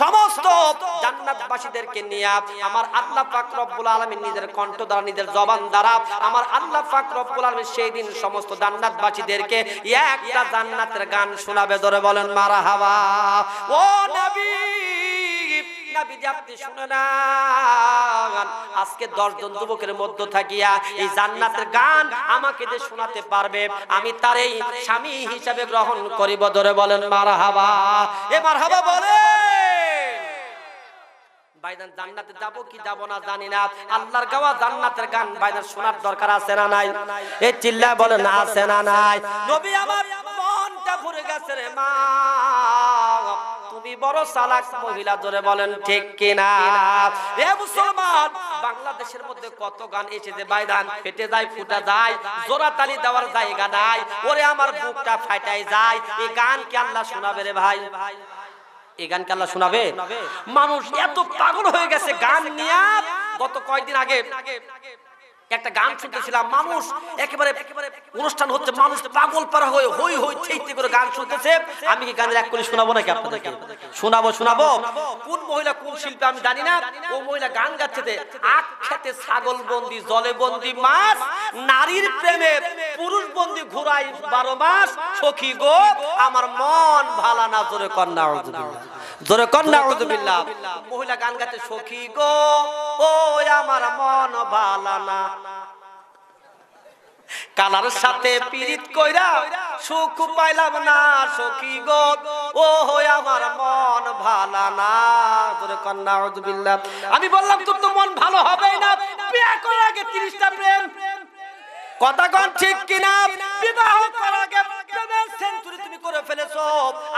সমস্ত জান্নাতবাসীদেরকে নিয়ে আমার আল্লাহ পাক রব্বুল আলামিন নিজের কণ্ঠ দ্বারা, নিজের জবান দ্বারা আমার আল্লাহ পাক রব্বুল আলামিন সেই দিন সমস্ত জান্নাতবাসীদেরকে একটা জান্নাতের গান শোনাবে। ধরে বলেন, মারহাবা। ও নবী আপনি শুনে না আজকে দশজন যুবকের মধ্য থাকিয়া এই জান্নাতের গান আমাকে যে শোনাতে পারবে, আমি তার এই স্বামী হিসাবে গ্রহণ করিব। ধরে বলেন, মারহাবা। এ মারহাবা বলে। বাইদান জান্নাতে যাব কি যাব না জানি না। আল্লাহর গাওয়া জান্নাতের গান বাইদান শোনার দরকার আছে না নাই? চিল্লা বলেন, আছে না নাই? নবী আমার মনটা ভরে গেছে রে মা। তুমি বড় মহিলা বলেন, ঠিক মুসলমান, বাংলাদেশের মধ্যে কত গান এসেছে বাইদান? ফেটে যায়, ফুটা যায়, জোড়া তালি দেওয়ার জায়গা নাই। ওরে আমার বুকটা ফাটাই যায়। এই গান কি আল্লাহ শোনাবে রে ভাই ভাই? এই গান কি আল্লাহ শোনাবে? মানুষ এত পাগল হয়ে গেছে গান নিয়ে। গত কয়েকদিন আগে একটা গান শুনতেছিলাম, মানুষ একেবারে অনুষ্ঠান হচ্ছে, মানুষ পাগল পারা হয়ে হই হই চেইতে করে গান শুনতেছে। আমি কি গানের এক করে শোনাবো নাকি আপনাদেরকে? শোনাবো শোনাবো। কোন মহিলা, কোন শিল্পী আমি জানি না। ও মহিলা গান গাচ্ছে আখ খেতে ছাগল বন্দি, জলে বন্দি মাছ, নারীর প্রেমে পুরুষ বন্দি ঘুরাই বারো মাস। সখী গো, আমার মন ভালা না, জোরে কন্যা জোরে কন্যা মহিলা গান গাচ্ছে সখী গো ও আমার মন ভালা না। কালার সাথে পীড়িত কইরা সুখ পাইলাম না সখী গো ও আমার মন ভালা না। তোরে কন্যা আউযুবিল্লাহ আমি বললাম তোর তো মন ভালো হবেই না। বিয়ে করার আগে 30টা প্রেম। কথা কোন ঠিক কিনা? বিবাহ করার আগে করে ফেলেছো।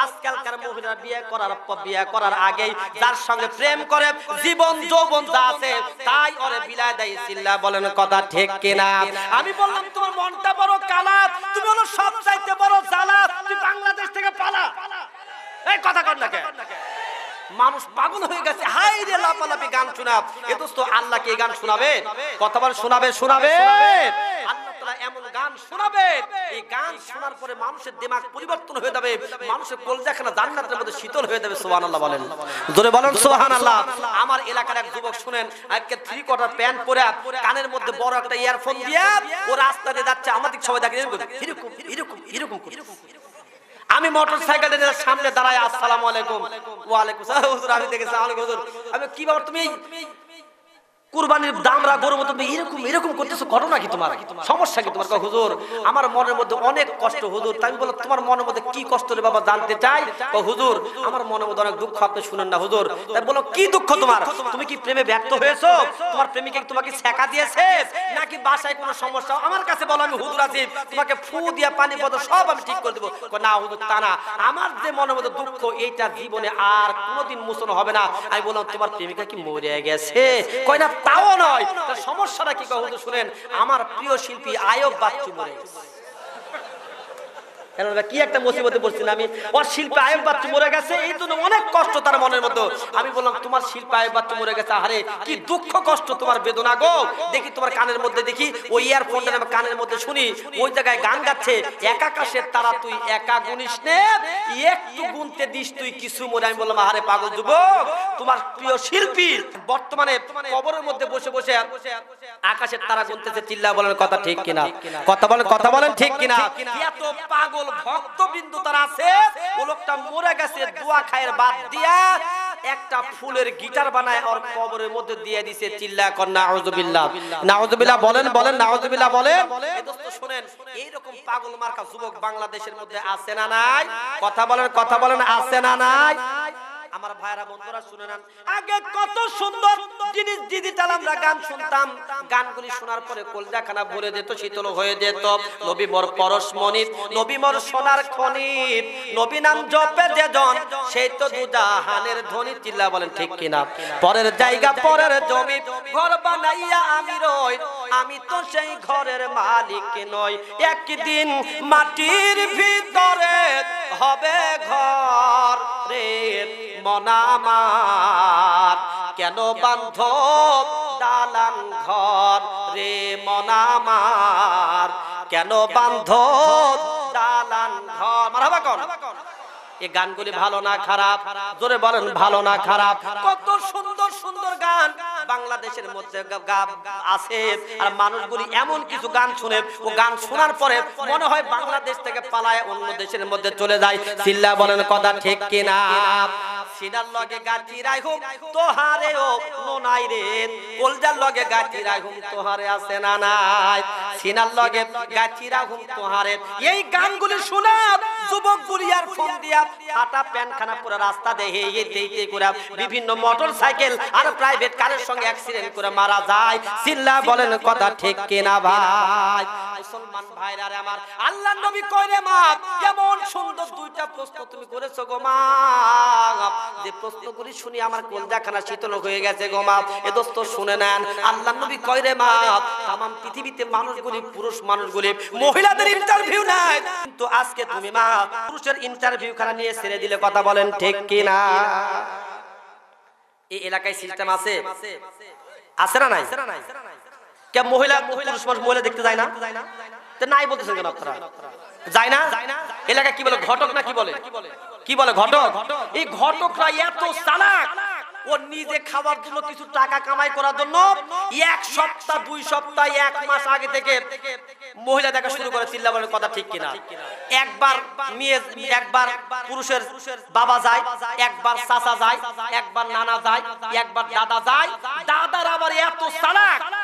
আজকালকার মহিলা বিয়ে করার পর বিয়ে করার আগেই যার সঙ্গে প্রেম করে জীবন যৌবন যা আছে তাই ওরে বিলায় দেয় চিল্লা বলেন কথা ঠিক কিনা? আমি বললাম তোমার মনটা বড় কালা তুমি হলো সব চাইতে বড় জ্বালা তুই বাংলাদেশ থেকে পালা। এই কথা কর না কে মানুষ পাগল হয়ে গেছে। হাই রে লাপালাপি গান শোনা এ দোস্ত আল্লাহ কি এই গান শোনাবে? কথা বল শোনাবে? শোনাবে। তাআলা এমন গান শোনাবে। এই গান শোনার পরে মানুষের দিমাগ পরিবর্তন হয়ে যাবে। মানুষের কলজাখানা জান্নাতের মধ্যে শীতল হয়ে যাবে, সুবহানাল্লাহ বলেন। জোরে বলেন, সুবহানাল্লাহ। আমার এলাকার এক যুবক শুনেন, আজকে থ্রি কোয়ার্টার প্যান্ট পরে কানের মধ্যে বড় একটা ইয়ারফোন দিয়ে ও রাস্তা দিয়ে যাচ্ছে, আমাদের সবাই দেখে, এরকম এরকম এরকম আমি মোটর সাইকেল সামনে দাঁড়ায়, আসসালামু আলাইকুম। ওয়ালাইকুম সালাম হুজুর, আমি দেখেছি আলাইকুম হুজুর, আমি কি বাবা তুমি কুরবানির দামরা গরু তুমি এরকম এরকম করতেছো, ঘটনা কি তোমার? সমস্যা কি তোমার? হুজুর, আমার মনের মধ্যে অনেক কষ্ট, হুজুর। তাই বলো তোমার মনের মধ্যে কি কষ্ট রে বাবা, জানতে চাই? ও হুজুর, আমার মনের মধ্যে অনেক দুঃখ, আপনি শুনেন না, হুজুর। তাই বলো, কি দুঃখ তোমার? তুমি কি প্রেমে ব্যর্থ হয়েছো? তোমার প্রেমিকা তোমাকে ছেকা দিয়েছে? নাকি বাসায় কোনো সমস্যা? আমার কাছে বলো, আমি হুজুর আছি, তোমাকে ফু দিয়া পানি পদ সব আমি ঠিক করে দেবো। না, হুজুর, তা না। আমার যে মনের মধ্যে দুঃখ, এইটা জীবনে আর কোনোদিন মোচন হবে না। আমি বললাম, তোমার প্রেমিকা কি মরে গেছে? কয়, না তাও নয়। সমস্যাটা কি কখন শুনেন? আমার প্রিয় শিল্পী আয়ব বাচ্চু মরে গেছে। কি একটা মুসিবতে পড়ছি আমি? ওর শিল্পী আয়ব বাচ্চু মরে গেছে এই জন্য অনেক কষ্ট তার মনের মধ্যে। আমি বললাম তোমার শিল্পী আয়ব বাচ্চু মরে গেছে আরে কি দুঃখ কষ্ট তোমার বেদনা গো? দেখি তোমার কানের মধ্যে দেখি ওই ইয়ারফোনটা আমার কানের মধ্যে শুনি ওই জায়গায় গান গাচ্ছে এক আকাশের তারা তুই একা গুনিস নে একটু গুনতে দিস তুই কিছু মরে আমি বললাম আরে পাগল যুবক তোমার প্রিয় শিল্পী। বর্তমানে কবরের মধ্যে বসে বসে আকাশের তারা গুনতেছে চিল্লা বলেন কথা ঠিক কিনা? কথা বলেন কথা বলেন ঠিক কিনা? এত পাগল ভক্তবৃন্দ তার আছে, ও লোকটা মরে গেছে, দোয়া খায়ের বাদ দিয়া একটা ফুলের গিটার বানায় ওর কবরের মধ্যে দিয়ে দিছে, চিল্লা কর, নাউজুবিল্লাহ। নাউজুবিল্লাহ বলেন বলেন, নাউজুবিল্লাহ বলেন। এই দোস্ত, শুনেন এই রকম পাগল মার্কা যুবক বাংলাদেশের মধ্যে আছে না নাই? কথা বলেন কথা বলেন, আছে না নাই? আমার ভাইরা বন্ধুরা শুনে নেন। আগে কত সুন্দর জিনিস ডিজিটাল আমরা গান শুনতাম। গানগুলি শোনার পরে কলজাখানা ভরে যেত। শীতল হয়ে যেত। নবী মোর পরশ মনিত নবী মোর সোনার খনিত নবী নাম জপে যে জন সেই তো দুজাহানের ধ্বনি চিল্লা বলেন ঠিক কিনা? পরের জায়গা পরের জমি। ঘর বানাইয়া আমি রই। আমি তো সেই ঘরের মালিক নই। একদিন মাটির ভিতরে হবে ঘর রে। মনামার। কেন বান্ধ দালান ঘর রে মনামার? কেন বান্ধ দালান ঘর? মারাবা এই গানগুলি ভালো না খারাপ? জোরে বলেন, ভালো না খারাপ? কত সুন্দর সুন্দর গান বাংলাদেশের মধ্যে আছে। আর মানুষগুলি এমন কিছু গান শুনে, ও গান শোনার পরে মনে হয় বাংলাদেশ থেকে পালায় অন্য দেশের মধ্যে চলে যায়। চিল্লা বলেন, কথা ঠিক কিনা? সিনার লগে গাছি রাইহুম, তোহারে ও নোনাই রে। কলজার লগে গাছি রাইহুম, তোহারে আছে না নাই। সিনার লগে গাছি রাইহুম, তোহারে। এই গানগুলি শোনা যুবক গুলিয়ার ফোন দিয়া ফাটা পুরো রাস্তা দেইতে করে বিভিন্ন মোটর সাইকেল আর প্রাইভেট কারের সঙ্গে অ্যাক্সিডেন্ট করে মারা যায়। বলেন কথা ঠিক ভাই? মুসলমান ভাইরা আমার নবী কইরে মা কেমন সুন্দর দুইটা প্রশ্ন তুমি করেছ গো মা। যে প্রশ্নগুলি শুনি আমার কলজাখানা শীতল হয়ে গেছে গো মা। এ দোস্ত শুনে নেন আল্লাহ নবী কইরে মা তাম পৃথিবীতে মানুষগুলি, পুরুষ মানুষগুলি, মহিলাদের ইন্টারভিউ নাই কিন্তু আজকে তুমি মা পুরুষের ইন্টারভিউ খানা নিয়ে ছেড়ে দিলে কথা বলেন ঠিক কিনা? এই এলাকায় সিস্টেম আছে? আছে না নাই? কে মহিলা, পুরুষ মানুষ মহিলা দেখতে যায় না? নাই বলতেছেন কেন আপনারা? যায় না? এলাকায় কি বলে, ঘটক না কি বলে? কি বলে, ঘটক? এই ঘটকরা এত চালাক। মহিলা দেখা শুরু করে কথা ঠিক কিনা? একবার মেয়ে, একবার পুরুষের বাবা যায়, একবার চাচা যায়, একবার নানা যায়, একবার দাদা দাদার আবার এত চালাক।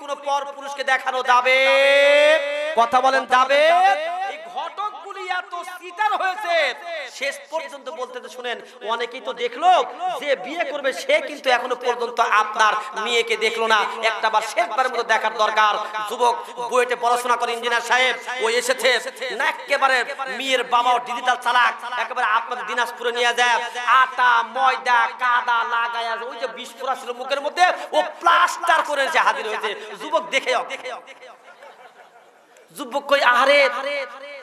কোনো পর পুরুষকে দেখানো যাবে? কথা বলেন যাবে? এত সিটার হয়েছে। শেষ পর্যন্ত বলতে শুনেন, অনেকেই তো দেখল যে বিয়ে করবে, সে কিন্তু এখনও পর্যন্ত আপনার মেয়েকে দেখল না। একটা বার শেষবারের মতো দেখার দরকার। যুবক, বুয়েটে পড়াশোনা করে ইঞ্জিনিয়ার সাহেব, ও এসেছে। না, একেবারে মেয়ের বাবাও ডিজিটাল চালাক। একেবারে আপনাদের দিনাজপুরে নিয়ে যায়। আটা, ময়দা, কাদা লাগায় ওই যে বিস্ফোরা ছিল মুখের মধ্যে, ও প্লাস্টার করে হাজির হয়েছে। যুবক, দেখে যুবক কই, আহারে!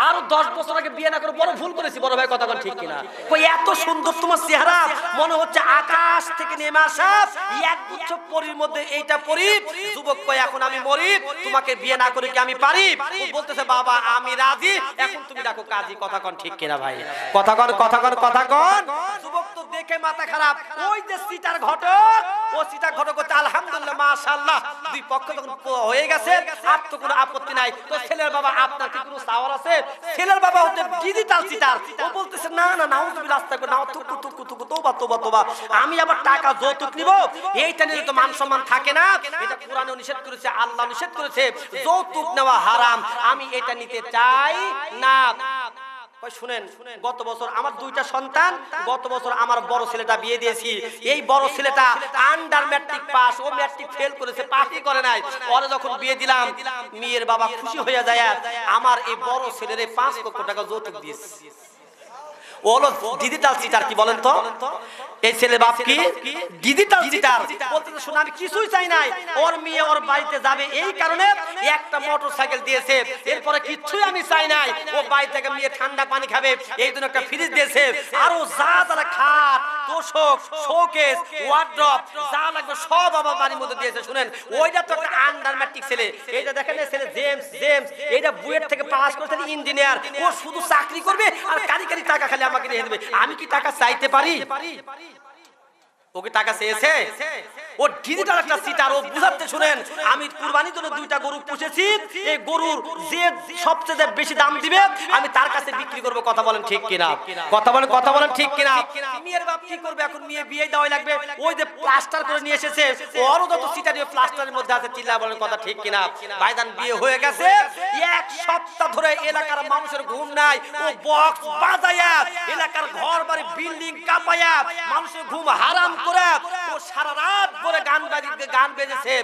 আরও দশ বছর আগে বিয়ে না করে বড় ভুল করেছি, বড় ভাই কথা ঠিক কিনা? কই, এত সুন্দর তোমার চেহারা, মনে হচ্ছে আকাশ থেকে নেমে আসা, এক গুচ্ছ পরির মধ্যে এইটা পরি যুবক কই, এখন আমি মরি, তোমাকে বিয়ে না করে কি আমি পারি? বলতেছে, বাবা, আমি রাজি, এখন তুমি দেখো কাজী, কথা কন ঠিক কিনা ভাই? কথা কন কথা কন কথা কন। যুবক তো দেখে মাথা খারাপ। ওই যে সিটার ঘটক, ও সিটার ঘটক হচ্ছে, আলহামদুলিল্লাহ, মাশাআল্লাহ। দুই পক্ষ যখন হয়ে গেছে, আর তো কোনো আপত্তি নাই। তো ছেলের বাবা, আপনার কি কোনো সাওয়ার আছে? ছেলের বাবা হচ্ছে ডিজিটাল চিটার ও বলতেছে, না না, নাউজুবিল্লাহ আস্তাগফিরুল্লাহ নাও তুকু তুকু তুকু তোবা তোবা তোবা। আমি আবার টাকা যৌতুক নিব? এইটা নিয়ে তো মান সম্মান থাকে না। এটা কোরআনে নিষেধ করেছে, আল্লাহ নিষেধ করেছে, যৌতুক নেওয়া হারাম। আমি এটা নিতে চাই না। আমার দুইটা সন্তান, গত বছর আমার বড় ছেলেটা বিয়ে দিয়েছি। এই বড় ছেলেটা ম্যাট্রিক পাস ও ম্যাট্রিক ফেল করেছে করে নাই। পরে যখন বিয়ে দিলাম, মেয়ের বাবা খুশি হয়ে আমার এই বড় ছেলের পাঁচ লক্ষ টাকা যৌতুক দিয়েছে। ও হলো ডিজিটাল চিটার কি বলেন তো? এই ছেলে বাপ কি? ডিজিটাল চিটার বলতে তো আমি কিছুই চাই নাই। ওর মেয়ে ওর বাড়িতে যাবে। এই কারণে একটা মোটর দিয়েছে। এরপরে কিছুই আমি চাই নাই। ও বাড়ি থেকে মেয়ে ঠান্ডা পানি খাবে। এই জন্য একটা ফ্রিজ দিয়েছে। আরও যা যারা খাট তোষক শোকেস ওয়ার্ড্রপ যা লাগবে সব আমার বাড়ির মধ্যে দিয়েছে। শুনেন ওইটা তো একটা আন্ডার ম্যাট্রিক ছেলে। এইটা দেখেন ছেলে জেমস জেমস এইটা বুয়েট থেকে পাস করেছে ইঞ্জিনিয়ার। ও শুধু চাকরি করবে আর কারি টাকা খালি আমাকে দিয়ে দেবে। আমি কি টাকা চাইতে পারি? ওকে টাকা চেয়েছে ও ডিজিটাল একটা সিটার ও বুঝাতে শুনেন আমি কুরবানির জন্য দুইটা গরু পুষেছি এই গরুর যে সবচেয়ে বেশি দাম দিবে আমি তার কাছে বিক্রি করব কথা বলেন ঠিক কিনা? কথা বলেন কথা বলেন ঠিক কিনা? মেয়ের বাপ কি করবে এখন মেয়ে বিয়ে দেওয়াই লাগবে? ওই যে প্লাস্টার করে নিয়ে এসেছে ওরও যত সিটার প্লাস্টারের মধ্যে আছে চিল্লা বলেন কথা ঠিক কিনা? ভাইজান বিয়ে হয়ে গেছে এক সপ্তাহ ধরে এলাকার মানুষের ঘুম নাই ও বক্স বাজায়া। এলাকার ঘর বাড়ি, বিল্ডিং কাঁপায়া মানুষের ঘুম হারাম করে ও সারা রাত ধরে গান বাজি গান বেজেছে।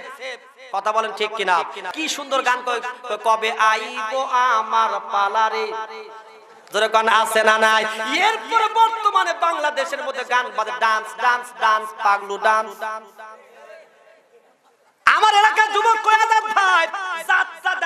কথা বলেন ঠিক কিনা? কি সুন্দর গান কবে আইবো আমার পালারে আমার এলাকার যুবক কয়াদার ভাই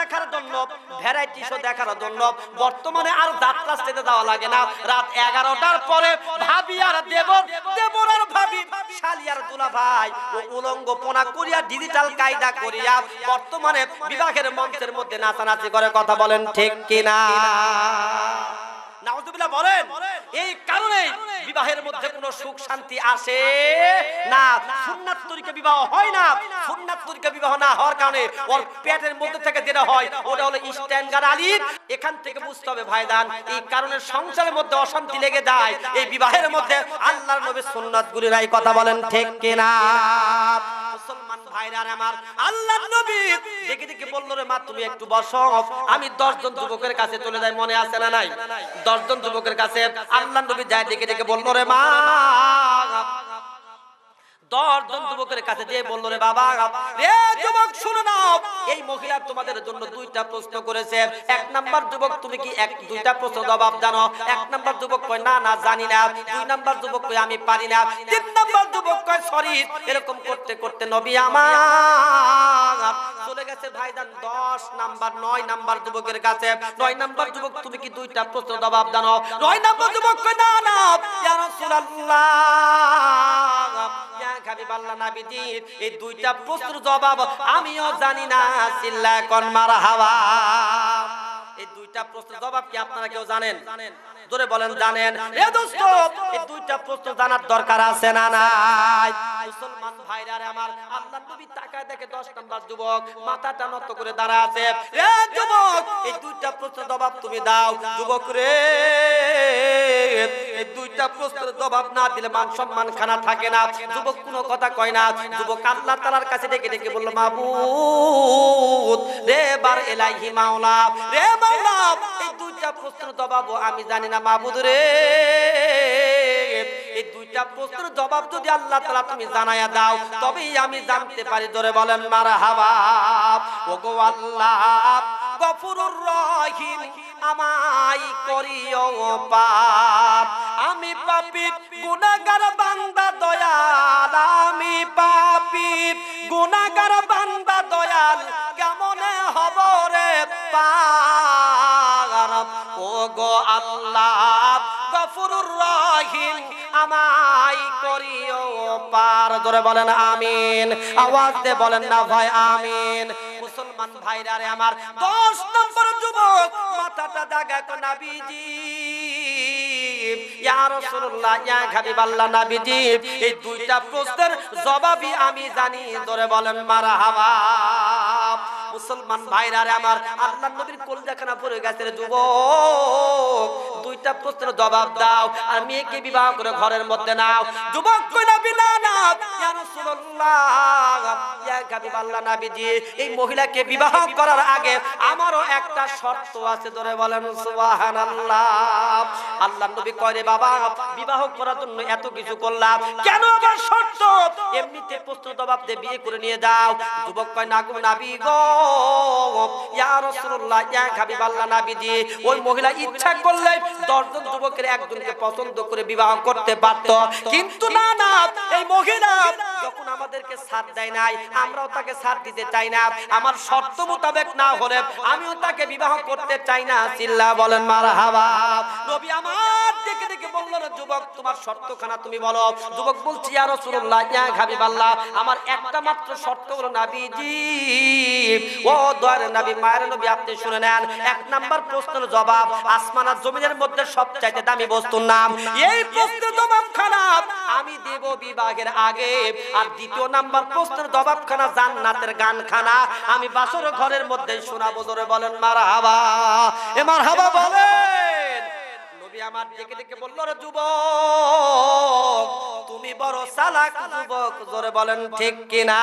দেখার জন্য ভ্যারাইটি শো দেখার জন্য, বর্তমানে আর যাত্রা স্টেজে যাওয়া লাগে না। রাত এগারোটার পরে ভাবি আর দেব দেবর আর ভাবি শালিয়ার দুলা ভাই ও উলঙ্গ পোনা করিয়া ডিজিটাল কায়দা করিয়া বর্তমানে বিবাহের মঞ্চের মধ্যে নাচানাচি করে কথা বলেন ঠিক কিনা? নাউজুবিল্লাহ বলেন, এই কারণে বিবাহের মধ্যে সুখ শান্তি আসে না। সুন্নাত তরিকা বিবাহ হয় না। সুন্নাত তরিকা বিবাহ না হওয়ার কারণে ওর পেটের মধ্যে থেকে যেটা হয়, ওটা হলো এখান থেকে বুঝতে হবে ভাইদান এই কারণে সংসারের মধ্যে অশান্তি লেগে যায়। এই বিবাহের মধ্যে আল্লাহর নবীর সুন্নাত গুলির এই কথা বলেন ঠিক কিনা? মুসলমান ভাইরা আমার, আল্লাহর নবী দেখে দেখে আমি দশজন যুবকের কাছে চলে যাই, মনে আছে না নাই? দশজন যুবকের কাছে আল্লাহ নবী যায় দেখে দেখে বলল রে মা দশজন যুবকের কাছে দিয়ে বলল, রে বাবা, রে যুবক, শুনে নাও, এই মহিলা তোমাদের জন্য দুইটা প্রশ্ন করেছে। এক নাম্বার যুবক, তুমি কি এক, দুইটা প্রশ্ন জবাব জানো? এক নাম্বার যুবক কয়, না না, জানি না। দুই নাম্বার যুবক কয়, আমি পারি না। তিন নাম্বার যুবক কয়, সরি। এরকম করতে করতে নবী আমার চলে গেছে ভাইজান, দশ নাম্বার, নয় নাম্বার যুবকের কাছে। নয় নাম্বার যুবক, তুমি কি দুইটা প্রশ্ন জবাব জানো? নয় নাম্বার যুবক না না, ইয়া রাসূলুল্লাহ এই দুইটা প্রশ্নের জবাব আমিও জানি না চিল্লা কোন মারহাবা। এই দুইটা প্রশ্নের জবাব কি আপনারা কেউ জানেন? জোরে বলেন, জানেন। এ দোস্ত, এই দুইটা প্রশ্ন জানার দরকার আছে না নাই? মুসলমান ভাইরা রে আমার, আল্লাহর নবী তাকায় দেখে 10 নাম্বার যুবক মাথাটা নত করে দাঁড়া আছে। এ যুবক, এই দুইটা প্রশ্নের জবাব তুমি দাও। যুবক রে, এই দুইটা প্রশ্নের জবাব না দিলে মান সম্মান খানা থাকে না। যুবক কোনো কথা কয় না। যুবক আল্লাহ তাআলার কাছে ডেকে ডেকে বলল, মাবুদ, রে বার এলাহি মাওলা, রে মাওলা, এই প্রশ্নের জবাব আমি জানি না মাবুদ রে। এই দুইটা প্রশ্নের জবাব যদি আল্লাহ তাআলা তুমি জানায়া দাও, তবেই আমি জানতে পারি, ধরে বলেন, মারহাবা। ওগো আল্লাহ, গফুরুর রহিম আমাই করিও পাপ। আমি পাপি, গুনাহগার বান্দা, দয়াল, আমি পাপি, গুনাহগার বান্দা ও আল্লাহ, গফুরুর রহিম আমাই করিও, পার ধরে বলেন আমিন, আওয়াজ বলেন না ভাই, আমিন। মুসলমান আমার, দশ নম্বর যুবক, মাথাটা দাগা কো নাবিজি। ইয়া রাসূলুল্লাহ, ইয়া নাবিজি, এই দুইটা প্রশ্নের জবাবই আমি জানি ধরে বলেন মারহাবা। মুসলমান ভাইরা রে আমার, আল্লাহর নবীর কলজাখানা পড়ে গেছে রে যুবক। দুইটা প্রশ্নের জবাব দাও, আর মেয়েকে বিবাহ করে ঘরের মধ্যে নাও। যুবক কই নবী না না ইয়া রাসূলুল্লাহ হাবিবাল্লাহ নবীজি, এই মহিলাকে বিবাহ করার আগে আমারও একটা শর্ত আছে ধরে বলেন, সুবহানাল্লাহ। আল্লাহর নবী বাবা, বিবাহ করার জন্য এত কিছু করলাম, কেন শর্ত? এমনিতে প্রশ্ন জবাব দিয়ে বিয়ে করে নিয়ে যাও। যুবক কয়, না গো নবী গো, ইয়া রাসূলুল্লাহ, ইয়া হাবিবাল্লাহ নবীজি। ওই মহিলা ইচ্ছা করলে দশজন যুবকের একজনকে পছন্দ করে বিবাহ করতে পারত। কিন্তু না না, এই মহিলা যখন আমাদেরকে সাথ দেয় নাই আমরাও তাকে সার দিতে চাই না। আমার শর্ত মোতাবেক না হলে আমিও তাকে বিবাহ করতে চাই না। চিল্লা বলেন, মারহাবা। নবী আমার বলল যুবক, তোমার শর্তখানা তুমি বলো। যুবক বলছি আমার একটা মাত্র শর্ত হলো ও মায়ের নবী, আপনি শুনে নেন, এক নাম্বার প্রশ্নের জবাব, আসমান আর জমিনের মধ্যে সবচাইতে দামি বস্তুর নাম। এই জবাব খারাপ আমি দেব বিভাগের আগে। আর দ্বিতীয় নাম্বার প্রশ্নের জবাব খানা জান্নাতের গান খানা আমি বাসর ঘরের মধ্যে শোনাবো ধরে বলেন, মারহাবা। এ মারহাবা বলেন আমার ডেকে ডেকে বলল রে যুবক তুমি বড় সালাক যুবক জোরে বলেন ঠিক কিনা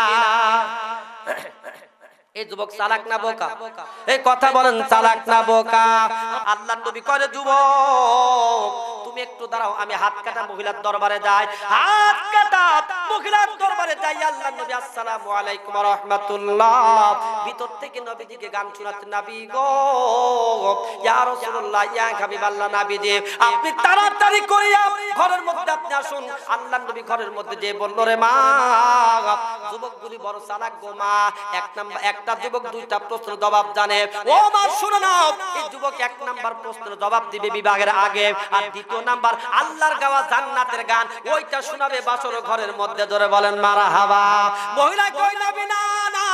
এই যুবক চালাক না বোকা। এই কথা বলেন চালাক না বোকা। আল্লাহ নবী করে যুবক তুমি একটু দাঁড়াও, আমি হাত কাটা মহিলার দরবারে যাই। হাত কাটা মহিলার দরবারে যাই, আল্লাহ নবী, আসসালামু আলাইকুম রাহমাতুল্লাহ। ভিতর থেকে নবীজিকে গান শোনাতে, নবী গো, ইয়া রাসূলুল্লাহ, ইয়া হাবিবাল্লাহ, নবীজি, আপনি তাড়াতাড়ি করিয়া ঘরের মধ্যে আপনি আসুন। আল্লাহ নবী ঘরের মধ্যে যে বলল, রে মা, যুবকগুলি বড় চালাক গো মা। এক নাম্বার, একটা যুবক দুইটা প্রশ্ন জবাব জানে। ও মা, শুনে নাও, এই যুবক এক নাম্বার প্রশ্নের জবাব দিবে বিভাগের আগে, আর দ্বিতীয় নাম্বার, আল্লাহর গাওয়া জান্নাতের গান, ওইটা শোনাবে বাসর ঘরের মধ্যে ধরে বলেন মারা হাবা মহিলা কই নবী, না না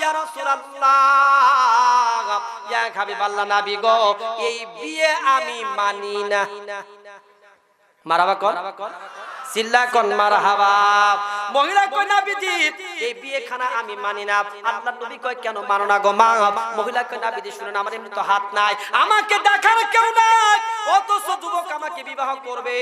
ইয়া রাসূলুল্লাহ ইয়া গো, এই বিয়ে আমি মানি না। মারাবা কর, চিল্লা কন মারহাবা। মহিলা কই এই বিয়ে খানা আমি মানি না। আল্লাহ নবী কয়, কেন মানো না গো মা? মহিলা কই শুনেন, আমার এমনি তো হাত নাই। আমাকে দেখার কেউ নাই। অথচ যুবক আমাকে বিবাহ করবে।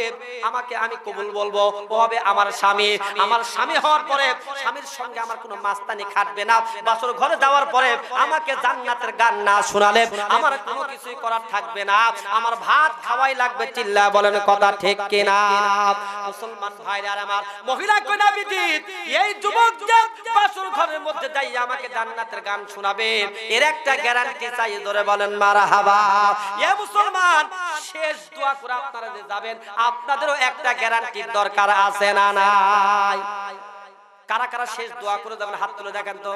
আমাকে আমি কবুল বলব। ও হবে আমার স্বামী আমার স্বামী হওয়ার পরে স্বামীর সঙ্গে আমার কোনো মাস্তানি খাটবে না। বাসর ঘরে যাওয়ার পরে আমাকে জান্নাতের গান না শোনালে আমার কোনো কিছুই করার থাকবে না। আমার ভাত খাওয়াই লাগবে চিল্লা বলেন কথা ঠিক কিনা? মুসলমান ভাইরা আমার মহিলা কইনা বিদিত এই যুবক বাসর ঘরের মধ্যে যাই আমাকে জান্নাতের গান শোনাবে। এর একটা গ্যারান্টি চাই ধরে বলেন, মারহাবা। এ মুসলমান শেষ দোয়া করে আপনারা যে যাবেন, আপনাদেরও একটা গ্যারান্টির দরকার আছে না নাই? কারা কারা শেষ দোয়া করে যাবেন? হাত তুলে দেখেন তো।